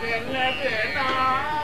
天天天啊！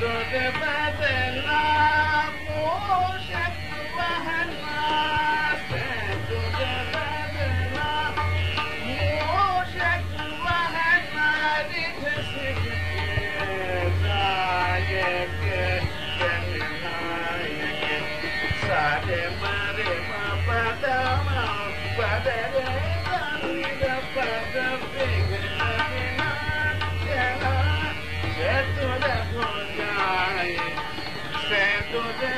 ma re ma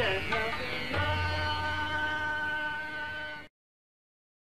Sure.